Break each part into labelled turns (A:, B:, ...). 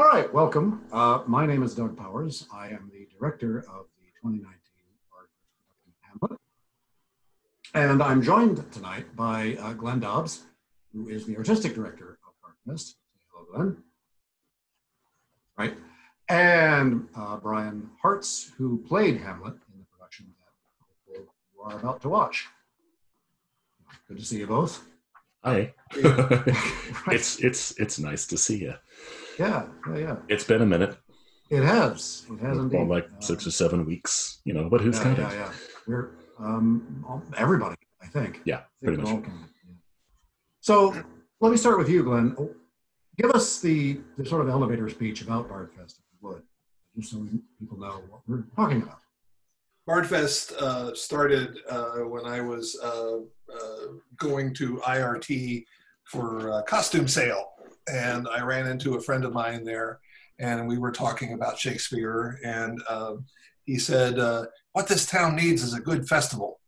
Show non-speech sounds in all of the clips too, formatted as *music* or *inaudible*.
A: All right, welcome. Uh, my name is Doug Powers. I am the director of the 2019 Bard Hamlet. And I'm joined tonight by uh, Glenn Dobbs, who is the artistic director of Bardfest. Hello, Glenn. Right. And uh, Brian Hartz, who played Hamlet in the production that you are about to watch. Good to see you both.
B: Hi. *laughs*
A: right.
B: It's it's it's nice to see you.
A: Yeah, yeah, yeah.
B: It's been a minute.
A: It has. It has indeed.
B: Well, like six or seven weeks, you know. But who's
A: yeah,
B: counting?
A: yeah, yeah. We're um, everybody, I think.
B: Yeah,
A: I think
B: pretty much.
A: all yeah. So let me start with you, Glenn. Give us the, the sort of elevator speech about Bardfest, if you would, just so people know what we're talking about.
C: Bardfest uh, started uh, when I was uh, uh, going to IRT for a costume sale, and I ran into a friend of mine there, and we were talking about Shakespeare, and uh, he said, uh, "What this town needs is a good festival,"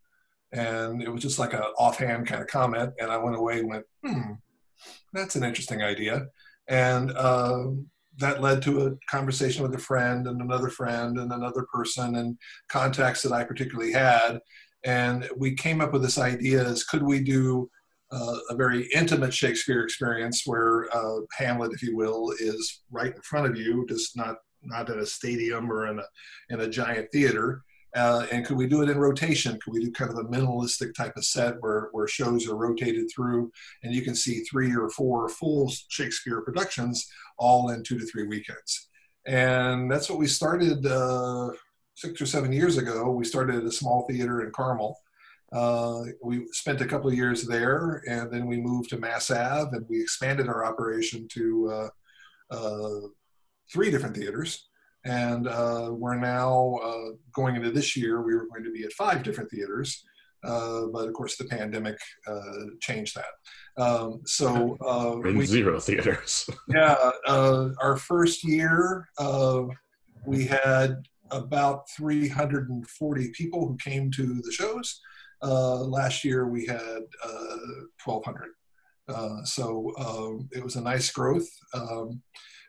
C: and it was just like an offhand kind of comment, and I went away and went, "Hmm, that's an interesting idea," and. um that led to a conversation with a friend and another friend and another person and contacts that I particularly had. And we came up with this idea is could we do uh, a very intimate Shakespeare experience where uh, Hamlet, if you will, is right in front of you, just not not in a stadium or in a in a giant theater. Uh, and could we do it in rotation? Could we do kind of a minimalistic type of set where, where shows are rotated through and you can see three or four full Shakespeare productions all in two to three weekends? And that's what we started uh, six or seven years ago. We started at a small theater in Carmel. Uh, we spent a couple of years there, and then we moved to Mass Ave, and we expanded our operation to uh, uh, three different theaters. And uh, we're now uh, going into this year. We were going to be at five different theaters, uh, but of course the pandemic uh, changed that. Um, so uh,
B: In
C: we,
B: zero theaters. *laughs*
C: yeah, uh, our first year, uh, we had about 340 people who came to the shows. Uh, last year, we had uh, 1,200. Uh, so um, it was a nice growth. Um,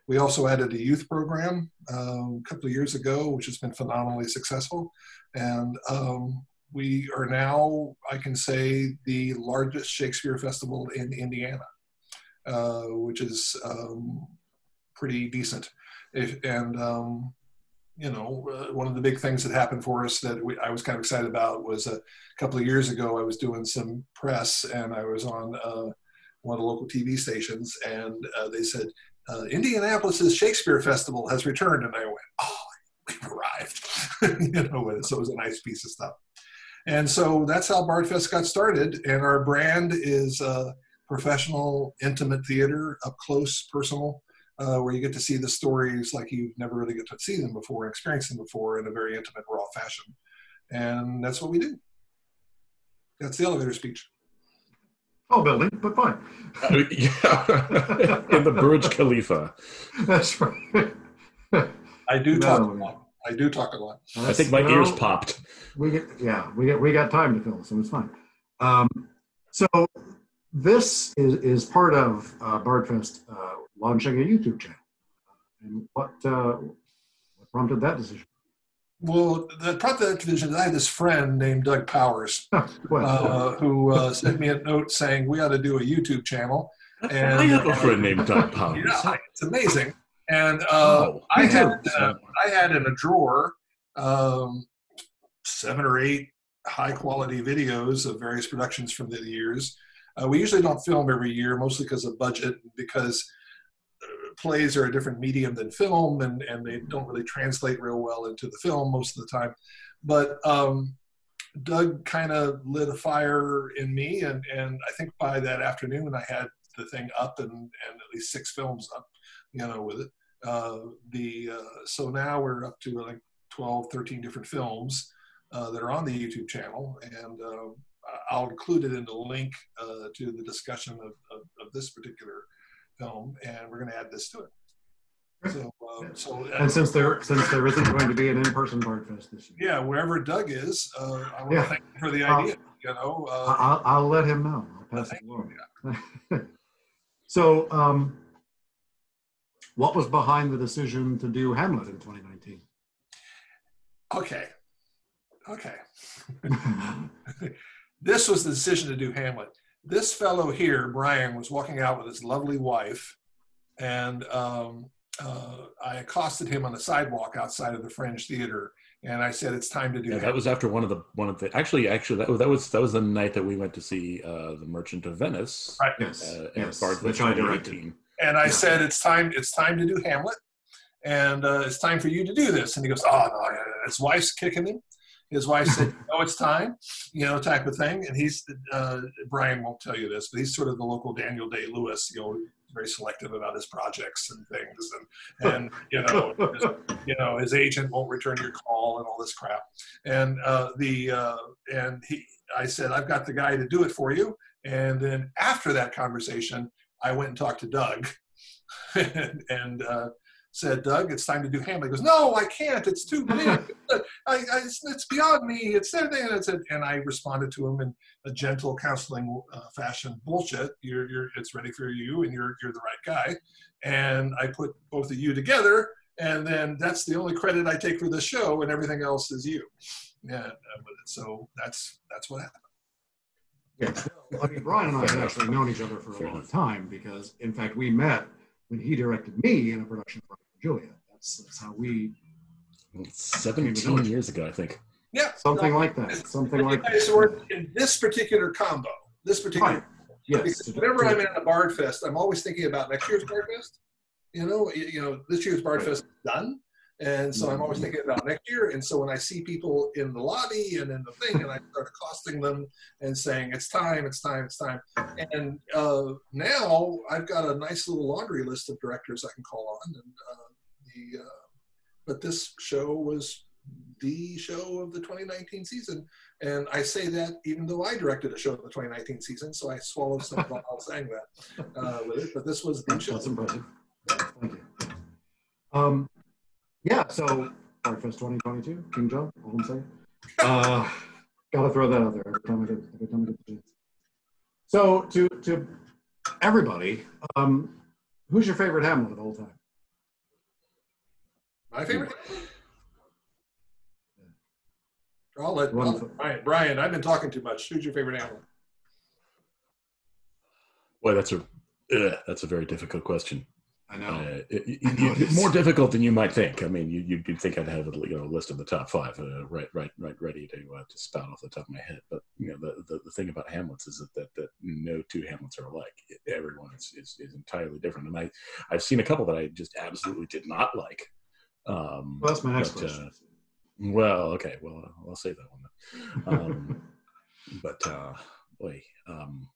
C: we also added a youth program um, a couple of years ago, which has been phenomenally successful. And um, we are now, I can say, the largest Shakespeare festival in Indiana uh, which is um, pretty decent. If, and um, you know, uh, one of the big things that happened for us that we, I was kind of excited about was a couple of years ago. I was doing some press, and I was on uh, one of the local TV stations, and uh, they said uh, Indianapolis's Shakespeare Festival has returned, and I went, "Oh, we've arrived!" *laughs* you know, so it was a nice piece of stuff. And so that's how Bardfest got started, and our brand is uh, professional, intimate theater, up close, personal, uh, where you get to see the stories like you've never really get to see them before, experience them before in a very intimate, raw fashion. And that's what we do. That's the elevator speech.
A: Oh, building, but fine.
B: Uh, yeah. *laughs* In the Burj Khalifa. *laughs*
A: That's right.
C: I do
A: No.
C: talk a lot. I do talk a lot.
B: I think my
A: You
B: ears popped.
A: We get yeah, we get we got time to fill, so it's fine. Um, so this is is part of uh, Bardfest uh, launching a YouTube channel. And what uh, what prompted that decision?
C: Well, the prompted that division, I had this friend named Doug Powers *laughs*
A: well,
C: uh, who uh, sent me a note saying we ought to do a YouTube channel. And,
B: I have a
C: uh,
B: friend named Doug Powers. *laughs*
C: Yeah, it's amazing. And uh,
B: Oh,
C: I had uh, I had in a drawer um, seven or eight high quality videos of various productions from the years. Uh, we usually don't film every year, mostly because of budget, because uh, plays are a different medium than film, and, and they don't really translate real well into the film most of the time. But um, Doug kind of lit a fire in me, and, and I think by that afternoon when I had the thing up and, and at least six films up, you know, with it. Uh, the uh, so now we're up to like 12, 13 different films uh, that are on the YouTube channel, and uh, I'll include it in the link uh, to the discussion of, of, of this particular film, and we're going to add this to it. So, uh, so uh,
A: and since there since there isn't going to be an in-person Bardfest this year,
C: yeah, wherever Doug is, uh, I want to
A: Yeah.
C: thank him for the idea. You know,
A: I-
C: uh,
A: I'll, I'll let him know. I'll pass it
C: Thank you.
A: along. *laughs* so, um, what was behind the decision to do Hamlet in 2019?
C: Okay. Okay. *laughs* this was the decision to do Hamlet. This fellow here, Brian, was walking out with his lovely wife, and um, uh, I accosted him on the sidewalk outside of the Fringe Theater, and I said, "It's time to do."
B: Yeah,
C: Hamlet.
B: that was after one of the one of the actually actually that was that was that was the night that we went to see uh, the Merchant of Venice.
C: Right.
A: yes,
B: Uh,
A: yes,
B: Bard's
A: which I directed.
C: and I
A: Yeah.
C: said, "It's time. It's time to do Hamlet, and uh, it's time for you to do this." And he goes, "Oh no!" His wife's kicking him. His wife said, "No, it's time," you know, type of thing. And he's uh, Brian won't tell you this, but he's sort of the local Daniel Day Lewis. You know, very selective about his projects and things, and and you know, his, you know, his agent won't return your call and all this crap. And uh, the uh, and he, I said, "I've got the guy to do it for you." And then after that conversation, I went and talked to Doug and, *laughs* and uh, said, Doug, it's time to do Hamlet. He goes, No, I can't. It's too *laughs* big. I, I, it's, it's beyond me. It's everything. And I, said, and I responded to him in a gentle counseling uh, fashion. Bullshit. You're, you're, it's ready for you, and you're, you're the right guy. And I put both of you together, and then that's the only credit I take for the show, and everything else is you. Yeah. uh, So that's that's what happened.
A: Yes. I mean, Brian and I have actually known each other for a long time because, in fact, we met when he directed me in a production of Romeo and Juliet. That's, that's how we,
B: Seventeen years ago, I think.
C: Yeah.
A: something like that. Something
C: And you
A: like
C: guys
A: that.
C: were in this particular combo. This particular
A: Right. Yes.
C: Because whenever I'm at a Bard Fest, I'm always thinking about next year's Bard Fest. You know, you you know, this year's Bard Fest is done, and so I'm always thinking about next year. And so when I see people in the lobby and in the thing, and I start accosting them and saying, "It's time! It's time! It's time!" And uh, now I've got a nice little laundry list of directors I can call on. And uh, the uh, but this show was the show of the 2019 season. And I say that even though I directed a show in the 2019 season, so I swallowed some while saying that uh, with it. But this was the show.
A: That's impressive. Thank you. Um, yeah, so Bardfest 2022, King John, all I'm saying. Uh, gotta throw that out there every time I get, every time I get the chance. So to to everybody, um, who's your favorite Hamlet of all time?
C: My favorite. I'll let I'll-
A: for-
C: Brian. Brian, I've been talking too much. Who's your favorite Hamlet?
B: Boy, that's a ugh, that's a very difficult question.
A: I know.
B: Uh, it-
A: I know it
B: more difficult than you might think. I mean, you, you'd think I'd have a you know, list of the top five uh, right, right, right, ready to uh, to spout off the top of my head. But you know, the, the, the thing about Hamlets is that, that that no two Hamlets are alike. Everyone is, is, is entirely different, and I I've seen a couple that I just absolutely did not like. Um,
A: Well, that's my next
B: but, uh,
A: question.
B: well, okay, well, I'll save that one. Then. Um, *laughs* but uh, boy, um,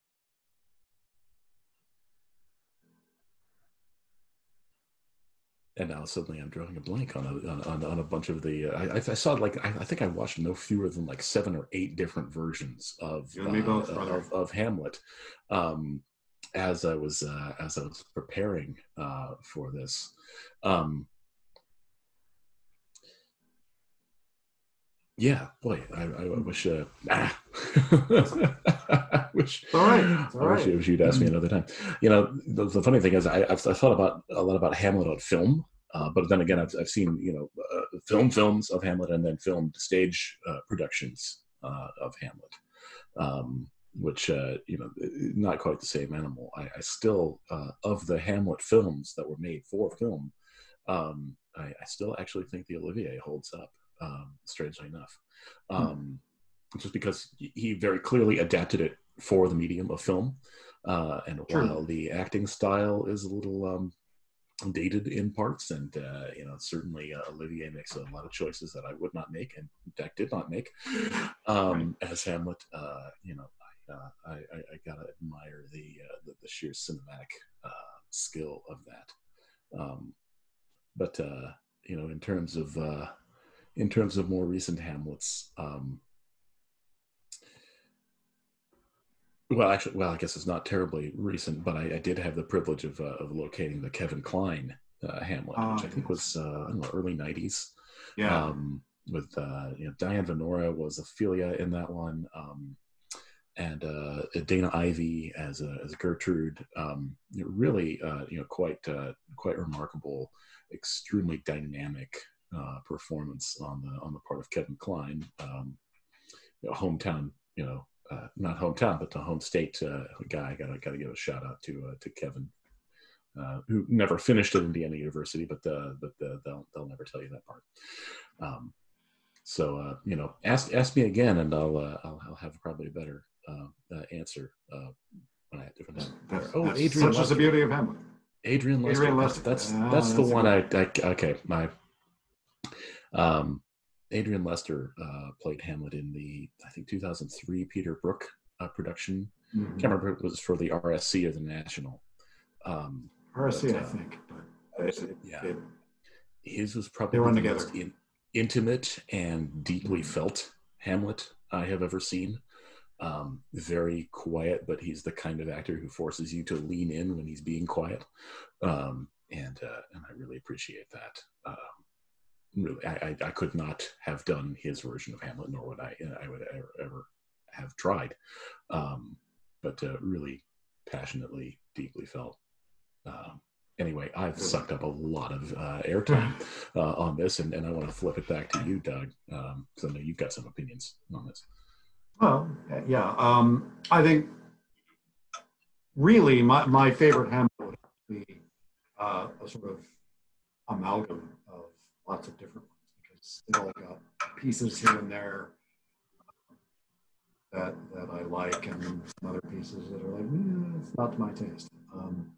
B: and now suddenly I'm drawing a blank on a on, on, a bunch of the. Uh, I, I saw like I, I think I watched no fewer than like seven or eight different versions of
A: You and me
B: uh,
A: both,
B: of, of Hamlet. Um, as I was uh, as I was preparing uh, for this, um, yeah, boy, I, I wish. Uh, ah. *laughs* I wish.
A: All right, all
B: I wish,
A: right.
B: I wish you'd ask me another time. You know, the, the funny thing is, I, I've, I've thought about a lot about Hamlet on film, uh, but then again, I've, I've seen you know uh, film films of Hamlet and then filmed stage uh, productions uh, of Hamlet, um, which uh, you know, not quite the same animal. I, I still uh, of the Hamlet films that were made for film, um, I, I still actually think the Olivier holds up. Um, strangely enough, um, just because he very clearly adapted it for the medium of film. Uh, and
A: Sure.
B: while the acting style is a little um, dated in parts, and uh, you know certainly uh, Olivier makes a lot of choices that I would not make, and fact did not make um, as Hamlet. Uh, you know, I, uh, I, I, I gotta admire the, uh, the the sheer cinematic uh, skill of that. Um, but uh, you know, in terms of uh, in terms of more recent Hamlets, um, well, actually, well, I guess it's not terribly recent, but I, I did have the privilege of, uh, of locating the Kevin Kline uh, Hamlet, which I
A: Ah,
B: think was uh, I don't know early '90s.
A: Yeah.
B: Um, with uh, you know Diane Venora was Ophelia in that one, um, and uh, Dana Ivey as a, as Gertrude. Um, really, uh, you know, quite uh, quite remarkable, extremely dynamic uh, performance on the on the part of Kevin Kline, um, you know, hometown, you know, uh, not hometown, but the home state uh, guy. Got to got to give a shout out to uh, to Kevin, uh, who never finished at Indiana University, but the, but the, they'll they'll never tell you that part. Um, so uh, you know, ask ask me again, and I'll uh, I'll, I'll have probably a better answer when I have different.
A: That's, oh, that's Adrian. Such is the beauty of Hamlet.
B: Adrian Lester. Adrian Lester. That's that's, that's the one I, I okay my um Adrian Lester uh, played Hamlet in the I think 2003 Peter Brook uh, production. Mm-hmm. Can't remember if it was for the RSC or the National. Um,
A: RSC, but, uh, I think. But
B: it, yeah, it, his was probably the together. most in, intimate and deeply felt Hamlet I have ever seen. Um, very quiet, but he's the kind of actor who forces you to lean in when he's being quiet, um, and uh, and I really appreciate that. Really, I, I, could not have done his version of Hamlet, nor would I I would ever, ever have tried. Um, but uh, really passionately, deeply felt. Um, anyway, I've sucked up a lot of uh, airtime *laughs* uh, on this, and, and I want to flip it back to you, Doug, because um, I know you've got some opinions on this.
A: Well, yeah, um, I think really my, my favorite Hamlet would be uh, a sort of amalgam lots of different ones because they all got pieces here and there that that I like, and some other pieces that are like, eh, it's not to my taste. Um,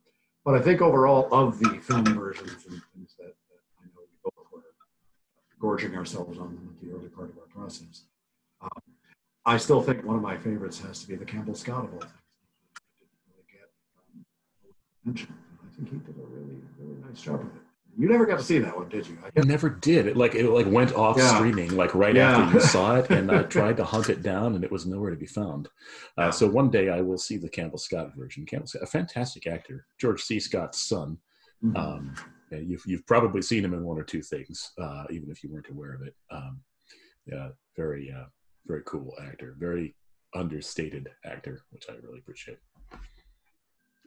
A: but I think overall, of the film versions and things that, that I know we both were gorging ourselves on them at the early part of our process, um, I still think one of my favorites has to be the Campbell Scott of all things. Didn't really get um. I think he did a really, really nice job of it. You never got to see that one, did you?
B: I never did. It like it like went off yeah. streaming like right yeah. after you saw it, and I *laughs* tried to hunt it down, and it was nowhere to be found. Uh, yeah. So one day I will see the Campbell Scott version. Campbell Scott, a fantastic actor, George C. Scott's son. Mm-hmm. Um, you've you've probably seen him in one or two things, uh, even if you weren't aware of it. Um, yeah, very uh, very cool actor, very understated actor, which I really appreciate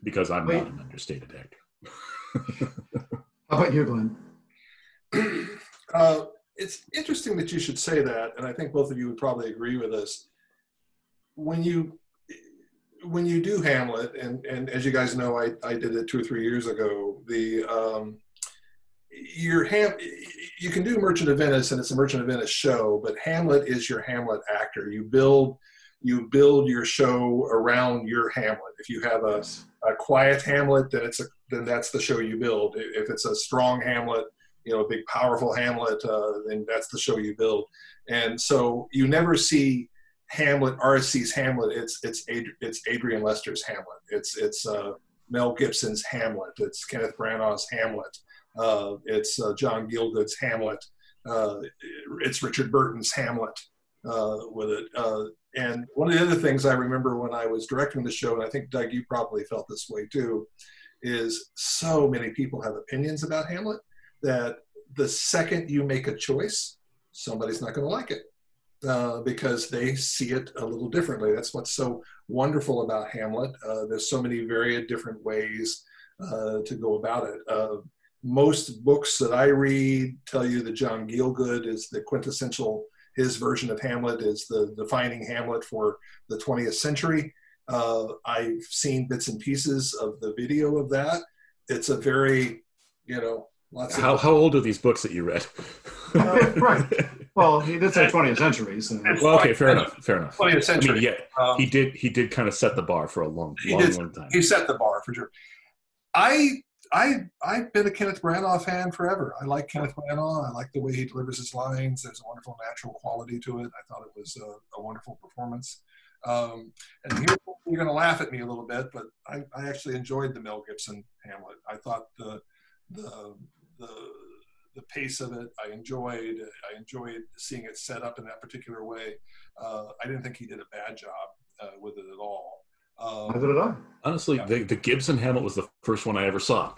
B: because I'm Wait. not an understated actor. *laughs*
A: How about you, Glenn? *clears throat*
C: Uh, it's interesting that you should say that, and I think both of you would probably agree with us. When you when you do Hamlet, and and as you guys know, I, I did it two or three years ago. The um, your Ham you can do Merchant of Venice, and it's a Merchant of Venice show, but Hamlet is your Hamlet actor. You build you build your show around your Hamlet. If you have a, a quiet Hamlet, then it's a then that's the show you build. If it's a strong Hamlet, you know, a big powerful Hamlet, uh, then that's the show you build. And so you never see Hamlet, RSC's Hamlet. It's it's Ad, it's Adrian Lester's Hamlet. It's it's uh, Mel Gibson's Hamlet. It's Kenneth Branagh's Hamlet. Uh, it's uh, John Gielgud's Hamlet. Uh, it's Richard Burton's Hamlet uh, with it. And one of the other things I remember when I was directing the show, and I think Doug, you probably felt this way too, is so many people have opinions about Hamlet that the second you make a choice, somebody's not going to like it uh, because they see it a little differently. That's what's so wonderful about Hamlet. Uh, there's so many very different ways uh, to go about it. Uh, most books that I read tell you that John Gielgud is the quintessential his version of Hamlet is the defining Hamlet for the 20th century. Uh, I've seen bits and pieces of the video of that. It's a very, you know, lots
B: how,
C: of.
B: How old are these books that you read?
A: uh, right. Well, he did say 20th century. So.
B: Well, okay, fair enough. Fair enough.
C: 20th century.
B: I mean, yeah, um, he did. He did kind of set the bar for a long, long, did, long time.
C: He set the bar for sure. I I I've been a Kenneth Branagh fan forever. I like Kenneth Branagh. I like the way he delivers his lines. There's a wonderful natural quality to it. I thought it was a, a wonderful performance. Um, and here you're going to laugh at me a little bit, but I, I, actually enjoyed the Mel Gibson Hamlet. I thought the the the the pace of it I enjoyed. I enjoyed seeing it set up in that particular way. Uh, I didn't think he did a bad job uh, with it at all.
A: Um, Neither did I.
B: Honestly, yeah. the, the Gibson Hamlet was the first one I ever saw.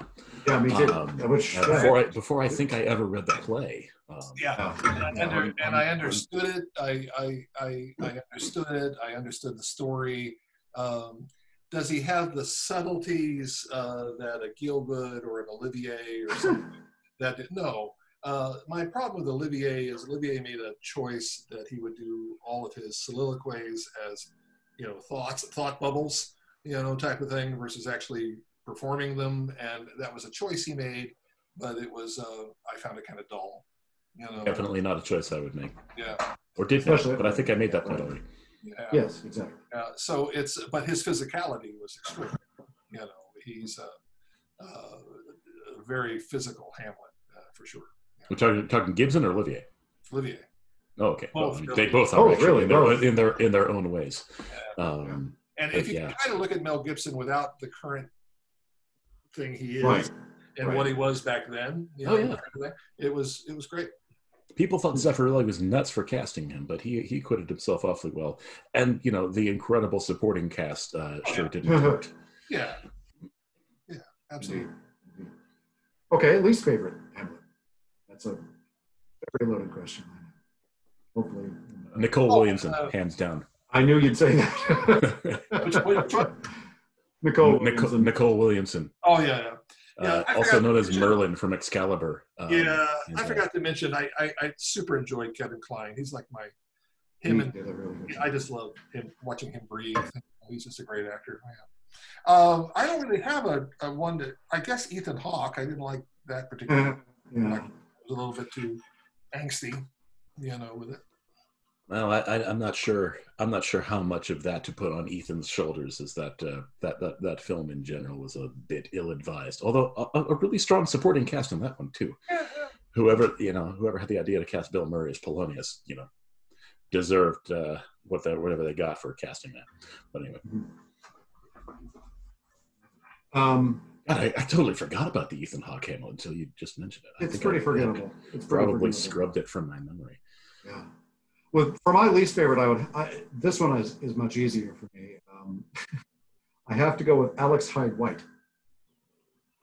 A: Yeah, me too. Um, Which,
B: uh, before I before I think I ever read the play.
C: Um, yeah, and, I, under, and I understood it. I, I I I understood it. I understood the story. Um, does he have the subtleties uh, that a Gielgud or an Olivier or *laughs* something that did, no. Uh, my problem with Olivier is Olivier made a choice that he would do all of his soliloquies as, you know, thoughts, thought bubbles, you know, type of thing versus actually performing them. And that was a choice he made, but it was, uh, I found it kind of dull. You know,
B: Definitely not a choice I would make,
C: yeah.
B: or did make,
A: Especially-
B: but I think I made that point already.
C: Yeah.
A: Yes, exactly.
C: Uh, so it's, but his physicality was extreme. You know, he's a, a very physical Hamlet uh, for sure.
B: We're talking, talking Gibson or Olivier.
C: Olivier.
B: Oh, okay. Well,
C: Both,
B: I mean,
C: really.
B: they both are
A: Oh,
B: actually
A: really?
B: in, their,
A: Both.
B: in their in their own ways. Um,
C: And if you
B: yeah.
C: kind of look at Mel Gibson without the current thing he is
A: Right.
C: and
A: right.
C: what he was back then, you
B: Oh,
C: know,
B: yeah.
C: it was it was great.
B: people thought Zeffirelli was nuts for casting him, but he he acquitted himself awfully well. And you know, the incredible supporting cast uh, sure
C: Yeah.
B: didn't hurt. *laughs*
C: Yeah, yeah, absolutely.
A: Indeed. Indeed. Okay, least favorite Hamlet. That's a very loaded question. I know. Hopefully,
B: Nicole
C: Oh,
B: Williamson,
C: uh,
B: hands down.
A: I knew you'd say that.
C: Which, which one? *laughs*
A: Nicole.
B: Nicole,
A: Williamson.
B: Nicole Williamson,
C: Oh yeah, yeah. Yeah,
B: uh, also known as
C: mention-
B: Merlin from Excalibur. Um,
C: yeah, I
B: uh,
C: forgot to mention. I, I I super enjoyed Kevin Kline. He's like my him and
A: really good
C: I just love him watching him breathe. He's just a great actor. Yeah. Um, I don't really have a, a one that I guess Ethan Hawke. I didn't like that particular. *laughs*
A: yeah.
C: It was a little bit too angsty, you know, with it.
B: Well, I, I, I'm not sure. I'm not sure how much of that to put on Ethan's shoulders. Is that uh, that that that film in general was a bit ill-advised. Although a, a really strong supporting cast in that one too. *laughs* Whoever you know, whoever had the idea to cast Bill Murray as Polonius, you know, deserved uh, what they, whatever they got for casting that. But anyway,
A: Um,
B: God, I, I totally forgot about the Ethan Hawke Hamlet until you just mentioned it. I
A: it's pretty
B: I-
A: forgettable. It's pretty
B: Probably
A: forgettable.
B: scrubbed it from my memory.
A: Yeah. With for my least favorite, I would. I, this one is is much easier for me. Um, *laughs* I have to go with Alex Hyde White.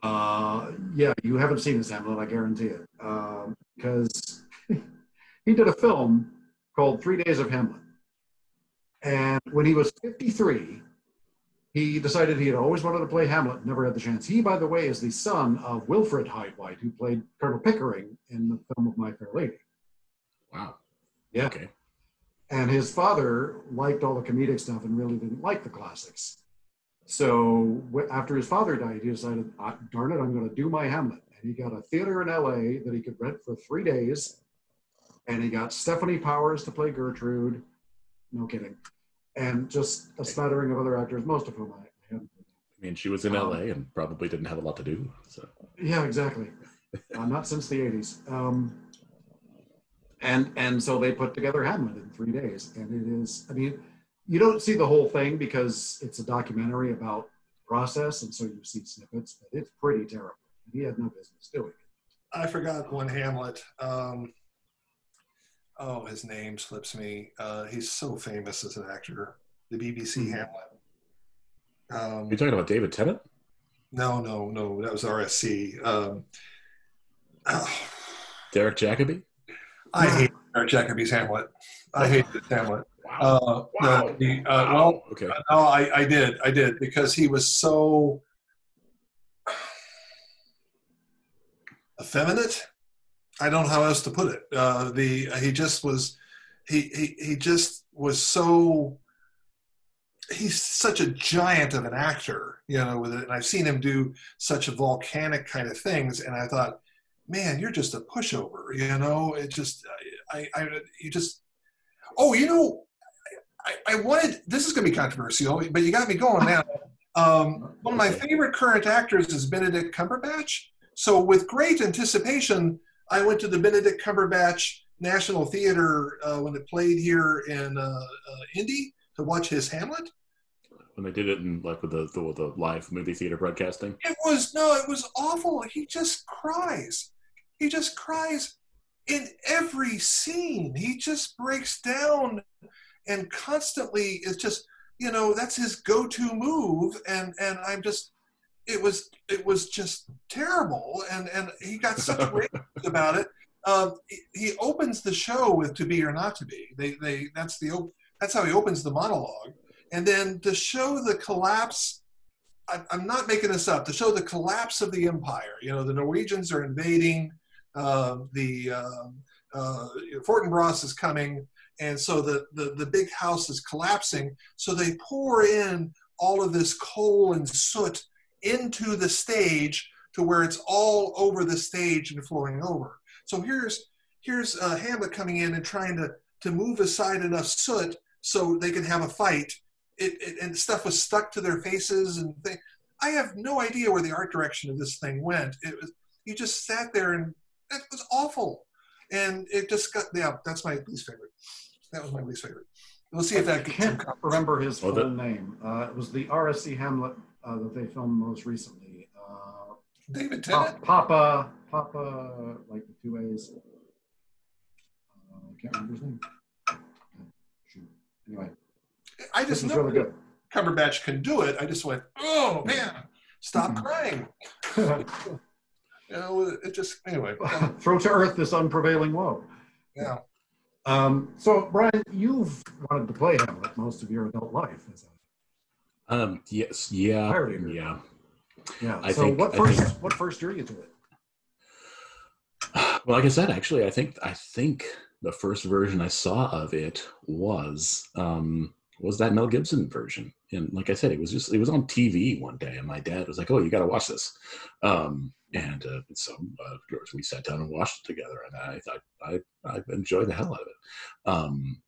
A: Uh, yeah, you haven't seen his Hamlet, I guarantee it, um, because *laughs* he did a film called Three Days of Hamlet, and when he was 53, he decided he had always wanted to play Hamlet, never had the chance. He, by the way, is the son of Wilfred Hyde White, who played Colonel Pickering in the film of My Fair Lady.
B: Wow.
A: Yeah.
B: Okay.
A: And his father liked all the comedic stuff and really didn't like the classics. So after his father died, he decided, "Ah, darn it, I'm going to do my Hamlet. And he got a theater in LA that he could rent for three days. And he got Stefanie Powers to play Gertrude. No kidding. And just a smattering of other actors, most of whom I haven't.
B: I mean, she was in
A: Um,
B: LA and probably didn't have a lot to do. So
A: Yeah, exactly. uh, not since the 80s. Um, and and so they put together Hamlet in three days, and it is. I mean, you don't see the whole thing because it's a documentary about process, and so you see snippets, but it's pretty terrible. He had no business doing it.
C: I forgot one Hamlet. Um, oh, his name slips me. Uh, he's so famous as an actor. The BBC
A: Hmm.
C: Hamlet. Um,
B: you're talking about David Tennant?
C: no, no, no. That was RSC. Um, oh,
B: Derek Jacobi?
C: I hate Derek Jacobi's Hamlet. I hate this Hamlet. Uh,
B: Wow.
C: no, the, uh, well,
B: okay.
C: no, I, I did, I did because he was so effeminate. I don't know how else to put it. Uh, the he just was, he he he just was so. He's such a giant of an actor, you know, with it. And I've seen him do such a volcanic kind of things, and I thought, man, you're just a pushover, you know. It just, I, I, you just. Oh, you know, I, I wanted. This is going to be controversial, but you got me going now. *laughs* Um, one of my favorite current actors is Benedict Cumberbatch. So, with great anticipation, I went to the Benedict Cumberbatch National Theater uh, when it played here in uh, uh, Indy to watch his Hamlet.
B: When they did it in like with the, the the live movie theater broadcasting.
C: It was no, it was awful. He just cries. He just cries in every scene. He just breaks down and constantly is just you know that's his go-to move and and i'm just it was it was just terrible and and he got such *laughs* ratings about it um, he, he opens the show with to be or not to be they they that's the op- that's how he opens the monologue and then to show the collapse I, I'm not making this up to show the collapse of the empire. You know, the Norwegians are invading. Uh, the um, uh, Fortinbras is coming, and so the, the the big house is collapsing. So they pour in all of this coal and soot into the stage to where it's all over the stage and flowing over. So here's here's uh, Hamlet coming in and trying to to move aside enough soot so they can have a fight. It, it, and stuff was stuck to their faces and thing. I have no idea where the art direction of this thing went. It was you just sat there and it was awful, and it just got yeah. That's my least favorite. That was my least favorite. We'll see if that
A: I can't remember his full name. Uh, it was the RSC Hamlet uh, that they filmed most recently. Uh,
C: David Tennant.
A: Paapa, Paapa, like the two A's. Uh, I can't remember his name. Anyway,
C: I just
A: this was
C: know
A: really good.
C: Cumberbatch can do it. I just went, oh man, stop
A: Mhm.
C: crying. *laughs* You know, it just anyway. *laughs*
A: Throw to earth this unprevailing woe.
C: Yeah.
A: Um, so, Brian, you've wanted to play Hamlet most of your adult life. As a,
B: Um, yes, yeah,
A: Pirating.
B: yeah.
A: yeah.
B: I
A: so,
B: think-
A: what first?
B: think-
A: What first drew you to it?
B: Well, like I said, actually, I think I think the first version I saw of it was um, was that Mel Gibson version, and like I said, it was just it was on TV one day, and my dad was like, "Oh, you got to watch this," um, and uh, so uh, of course we sat down and watched it together, and I I I, I enjoyed the hell out of it, um,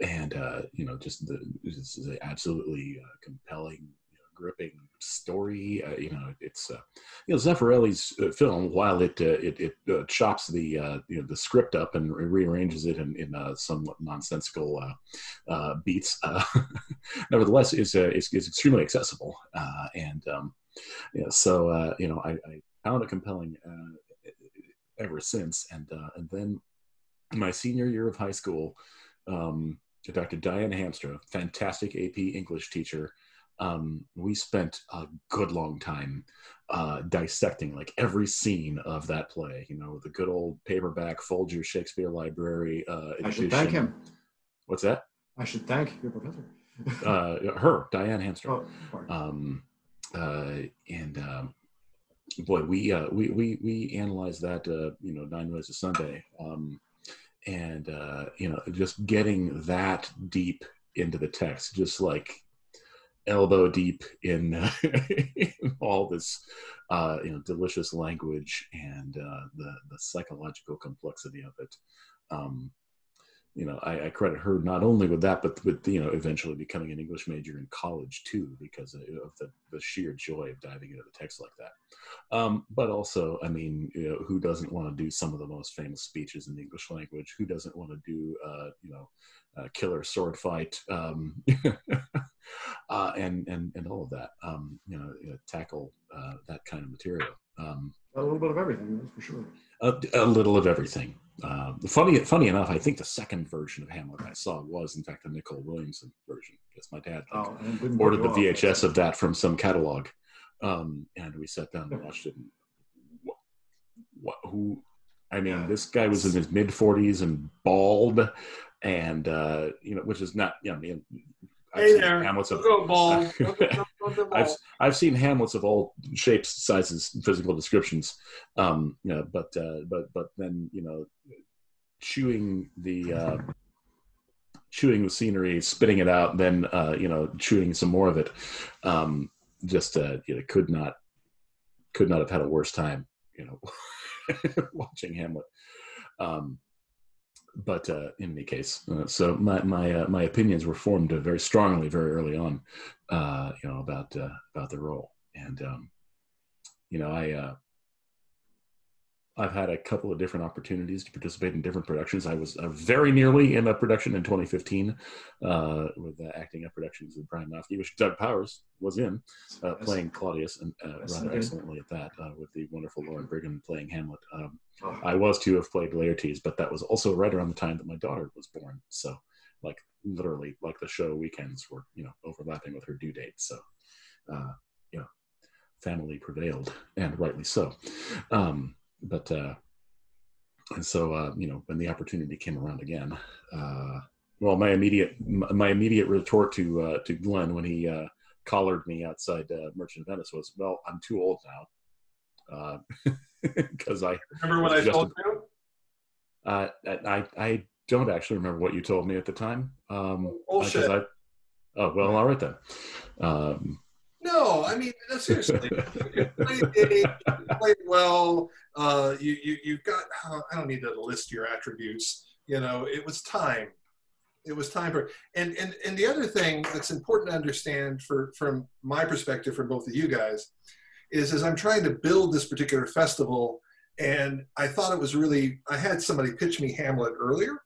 B: and uh, you know, just the is an absolutely uh, compelling, gripping story. Uh, you know, it's uh, you know Zeffirelli's uh, film, while it uh, it, it uh, chops the you know the script up and re- rearranges it in, in somewhat nonsensical beats, *laughs* nevertheless is, is is extremely accessible. Uh, and um, yeah, so uh, you know I, I found it compelling ever since. And uh, and then my senior year of high school, um, Dr. Diane Hamstra, fantastic AP English teacher um, we spent a good long time uh, dissecting like every scene of that play. You know, the good old paperback Folger Shakespeare Library uh,
A: I should thank him.
B: What's that?
A: I should thank your professor.
B: Uh, her, Diane Hamstra.
A: oh.
B: Um, uh, and um, boy, we uh, we we we analyzed that. Uh, you know, nine ways to Sunday. Um, and uh, you know, just getting that deep into the text, just like elbow deep in, *laughs* in all this uh, you know delicious language and uh, the the psychological complexity of it. Um, you know, I, I credit her not only with that, but with you know eventually becoming an English major in college too, because of the, the sheer joy of diving into the text like that. Um, but also, I mean, you know, who doesn't want to do some of the most famous speeches in the English language? Who doesn't want to do, uh, you know, killer sword fight, um, *laughs* uh, and and and all of that? Um, you know, you know, tackle uh, that kind of material. Um,
A: a little bit of everything, that's for sure.
B: A, a little of everything. Uh, funny, funny enough, I think the second version of Hamlet I saw was, in fact, the Nicole Williamson version because my dad like,
A: Oh,
B: ordered the
A: you off.
B: VHS of that from some catalog, um, and we sat down and watched it. And what, what, who? I mean,
A: Yeah.
B: this guy was in his mid forties and bald, and uh, you know, which is not. Yeah, I mean,
C: Hey there.
B: Hamlets of
C: Go ball. *laughs*
B: I've. I've seen Hamlets of all shapes, sizes, physical descriptions. Um, you know, but uh, but but then you know, chewing the uh, chewing the scenery, spitting it out, then uh, you know, chewing some more of it. Um, just uh, you know, could not could not have had a worse time. You know, *laughs* watching Hamlet. Um, but uh, in any case, uh, so my my uh, my opinions were formed very strongly very early on, uh, you know about uh, about the role, and um, you know I uh, I've had a couple of different opportunities to participate in different productions. I was uh, very nearly in a production in 2015 uh, with uh, acting up productions with Brian Nofke, which Doug Powers was in, uh, playing Claudius, and uh, rather excellently at that, uh, with the wonderful Lauren Brigham playing Hamlet. Um,
A: Oh,
B: I was to have played Laertes, but that was also right around the time that my daughter was born. So, like literally, like the show weekends were, you know, overlapping with her due date. So, uh, you know, family prevailed, and rightly so. Um, but uh, and so, uh, you know, when the opportunity came around again, uh, well, my immediate my immediate retort to uh, to Glenn when he uh, collared me outside uh, Merchant Venice was, well, I'm too old now. Uh *laughs* because uh, I
C: remember what I told you.
B: uh, I I don't actually remember what you told me at the time. Um,
C: Bullshit.
B: I, oh well, all right then. Um,
C: No, I mean no, seriously. *laughs* you played big, you played well. Uh, you you you got. uh, I don't need to list your attributes. You know, it was time. It was time for. And and and the other thing that's important to understand for from my perspective, from both of you guys, is as I'm trying to build this particular festival, and I thought it was really. I had somebody pitch me Hamlet earlier,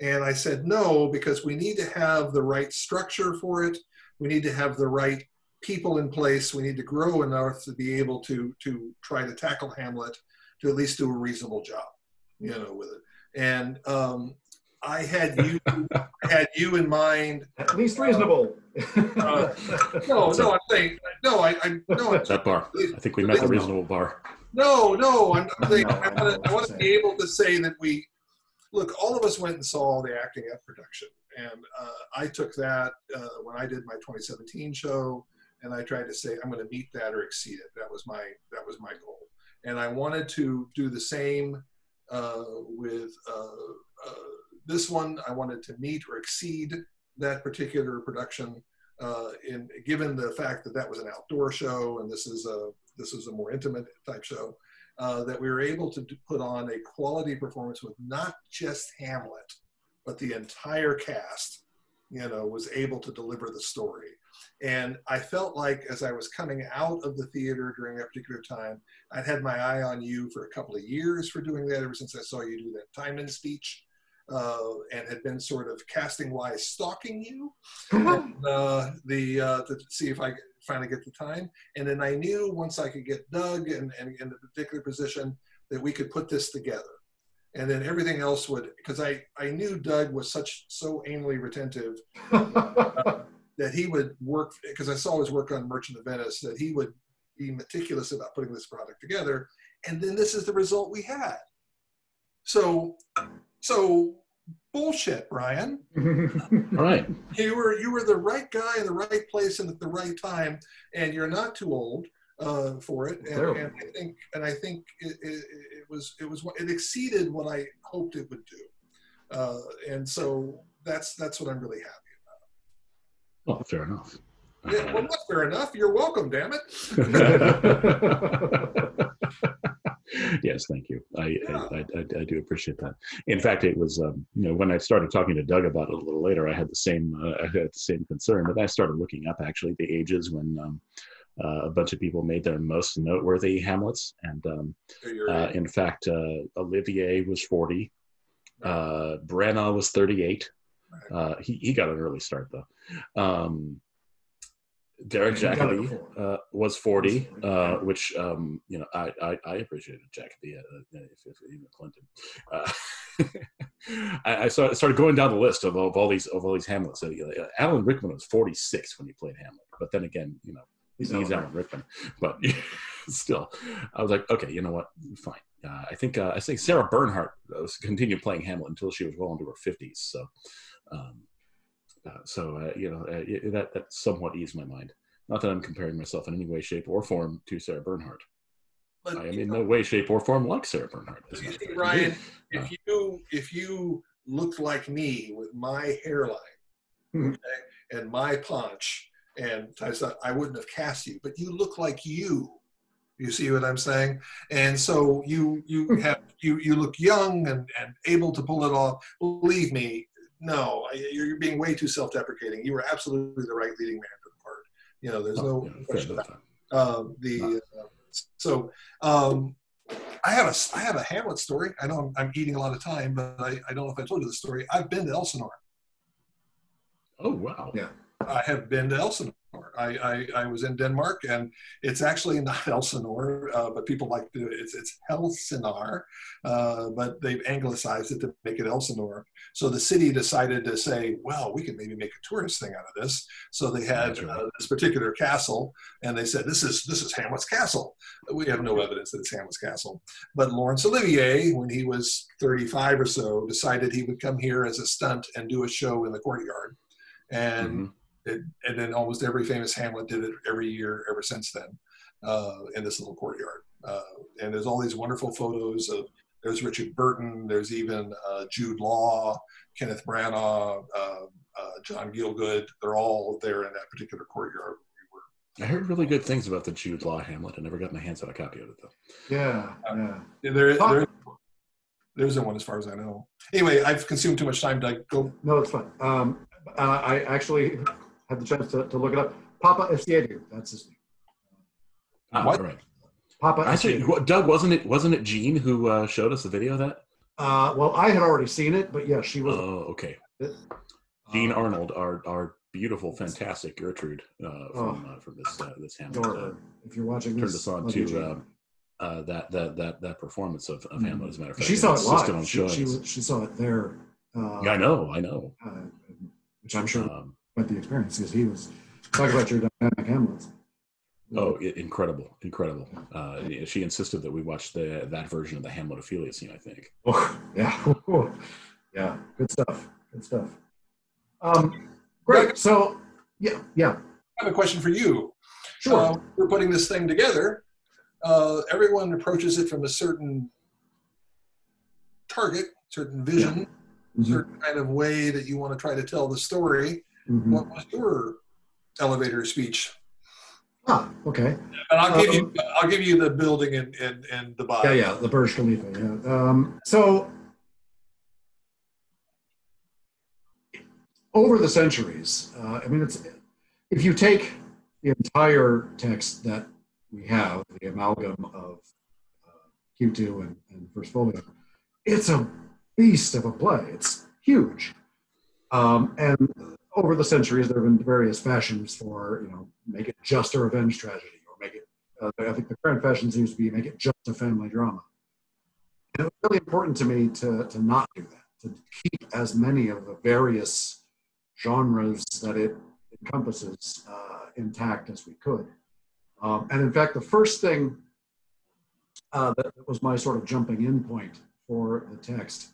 C: and I said no because we need to have the right structure for it. We need to have the right people in place. We need to grow enough to be able to to try to tackle Hamlet to at least do a reasonable job, you know, with it. And um, I had you I had you in mind.
A: At least reasonable.
C: Uh, No, no, I'm saying no. I, I no, I'm-
B: that bar. I think we met the reasonable bar.
C: no, no. I'm, I'm saying
A: No,
C: I
A: I
C: want to I want to be able to say that we look. All of us went and saw the Acting Up production, and uh, I took that uh, when I did my 2017 show, and I tried to say I'm going to meet that or exceed it. That was my that was my goal, and I wanted to do the same uh, with uh, uh, this one. I wanted to meet or exceed that particular production. Uh, in given the fact that that was an outdoor show and this is a this is a more intimate type show, uh, that we were able to put on a quality performance with not just Hamlet, but the entire cast, you know, was able to deliver the story. And I felt like as I was coming out of the theater during that particular time, I'd had my eye on you for a couple of years for doing that ever since I saw you do that Timon speech. Uh, and had been sort of casting wise stalking you *laughs* uh, the uh, to see if I finally get the time. And then I knew once I could get Doug and, and in the particular position that we could put this together. And then everything else would because I, I knew Doug was such so anally retentive *laughs* that he would work because I saw his work on Merchant of Venice that he would be meticulous about putting this product together. And then this is the result we had. So so bullshit, Brian *laughs*
B: All right.
C: you were you were the right guy in the right place and at the right time, and you're not too old uh, for it. And, and I think and I think it was it was it exceeded what I hoped it would do, uh, and so that's that's what I'm really happy. About.
B: Well, fair enough.
C: Yeah, well, that's fair enough. You're welcome. Damn it. *laughs*
B: yes, thank you. I,
C: Yeah.
B: I, I, I do appreciate that. In fact, it was um, you know when I started talking to Doug about it a little later, I had the same uh, I had the same concern. But I started looking up actually the ages when um, a bunch of people made their most noteworthy Hamlets, and um, uh, in fact, uh, Olivier was forty, uh, Branagh was thirty-eight. Uh, he he got an early start though. Um, Derek
A: Yeah, he got it
B: Jacobi uh, was 40, uh, which, um, you know, I, I, I appreciated Jacobi, uh, if, if even Clinton. Uh, *laughs* I, I started, started going down the list of, of all these of all these Hamlets. So, you know, Alan Rickman was 46 when he played Hamlet, but then again, you know,
A: He's
B: he's,
A: Alan
B: Alan Rickman. But *laughs* still, I was like, okay, you know what, fine. Uh, I think uh, I think Sarah Bernhardt uh, was continued playing Hamlet until she was well into her 50s. So, um, uh, so uh, you know uh, it- that that somewhat eased my mind. Not that I'm comparing myself in any way, shape, or form to Sarah Bernhardt.
C: but,
B: I am in
C: know,
B: no way, shape, or form like Sarah Bernhardt. as
C: you
B: matter of
C: see,
B: fact.
C: Ryan,
B: Uh.
C: if you if you looked like me with my hairline *laughs* okay, and my paunch, and I said I wouldn't have cast you, but you look like you. You see what I'm saying? And so you you have you you look young and, and able to pull it off. Believe me, no, you're you're being way too self-deprecating. You were absolutely the right leading man for the part. You know, there's
B: Oh,
C: no
B: yeah,
C: question
B: enough.
C: about it. Um, the uh, so um, I have a I have a Hamlet story. I know I'm, I'm eating a lot of time, but I, I don't know if I told you the story. I've been to Elsinore.
B: Oh wow!
A: Yeah.
C: I have been to Elsinore. I, I, I was in Denmark, and it's actually not *laughs* Elsinore, uh, but people like to it's it's Helsinore, uh, but they've anglicized it to make it Elsinore. So the city decided to say, well, we could maybe make a tourist thing out of this. So they had
B: right.
C: uh, this particular castle, and they said, this is this is Hamlet's castle. We have no evidence that it's Hamlet's castle, but Laurence Olivier, when he was 35 or so, decided he would come here as a stunt and do a show in the courtyard. And
B: Mhm.
C: It, and then almost every famous Hamlet did it every year ever since then uh, in this little courtyard. Uh, and there's all these wonderful photos of there's Richard Burton, there's even uh, Jude Law, Kenneth Branagh, uh, uh, John Gielgud. They're all there in that particular courtyard.
B: I heard really good things about the Jude Law Hamlet. I never got my hands on a copy of it though.
A: Yeah, yeah.
C: There, there, there isn't one as far as I know. Anyway, I've consumed too much time. to go?
A: No, it's fine. Um, uh, I actually had the chance to, to look it up. Paapa Essiedu, that's his name.
B: Ah,
C: What?
B: Right.
A: Paapa
B: Actually, Essiedu. Doug, wasn't it wasn't it Jean who uh, showed us the video of that?
A: Uh, well, I had already seen it, but yeah, she was.
B: Oh, okay.
A: uh,
B: Gene Arnold, our our beautiful, fantastic Gertrude uh, from uh, from this uh, this Hamlet. Uh.
A: If you're watching
B: turned
A: this,
B: us on to uh, uh, that that that that performance of, of. Hamlet. As a matter of fact,
A: she saw it
B: It's just still on
A: live. She, she, she saw it there. Uh,
B: Yeah, I know, I know.
A: uh, which I'm sure
B: Um,
A: quite the experience because he was talk about your dynamic Hamlets.
B: oh, incredible, incredible. Uh, she insisted that we watch the that version of the Hamlet Ophelia scene. I think.
A: Oh, yeah, *laughs* yeah, good stuff, good stuff. Um, great. So, yeah, yeah,
C: I have a question for you.
A: sure.
C: Uh, we're putting this thing together. Uh, everyone approaches it from a certain target, certain vision,
A: Mhm,
C: certain kind of way that you want to try to tell the story.
A: Mhm.
C: What was your elevator speech?
A: Ah, okay.
C: And I'll give
A: Um,
C: you, I'll give you the building and and and the body.
A: Yeah, yeah, the Burj Khalifa. Yeah. Um, so over the centuries, uh, I mean, it's if you take the entire text that we have, the amalgam of uh, Q2 and, and First Folio, it's a beast of a play. It's huge. Um, and over the centuries, there have been various fashions for, you know, make it just a revenge tragedy or make it uh, I think the current fashion seems to be make it just a family drama. And it was really important to me to, to not do that, to keep as many of the various genres that it encompasses uh, intact as we could. Um, and in fact, the first thing uh, that was my sort of jumping in point for the text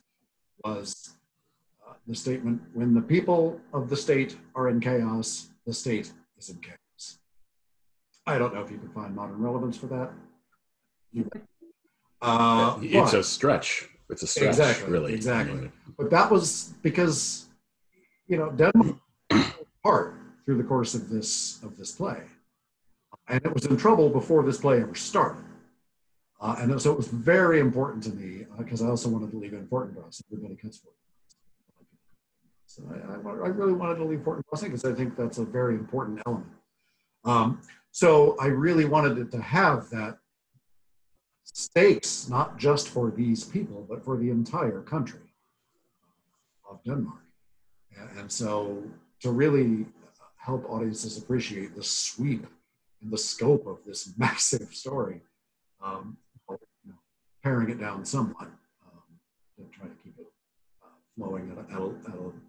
A: was the statement when the people of the state are in chaos, the state is in chaos. I don't know if you can find modern relevance for that. Uh,
B: it's
A: but-
B: a stretch. It's a stretch,
A: Exactly,
B: really.
A: exactly.
B: I mean,
A: but that was because you know Denmark part through the course of this of this play, and it was in trouble before this play ever started. Uh, and so it was very important to me because I also wanted to leave it important to us. Everybody cuts for it. So I, I, really wanted to leave important crossing because I think that's a very important element. Um, so I really wanted it to have that stakes, not just for these people, but for the entire country of Denmark. And, and so to really help audiences appreciate the sweep and the scope of this *laughs* massive story, um, you know, paring it down somewhat um, to try to keep it uh, flowing at a, at a, at a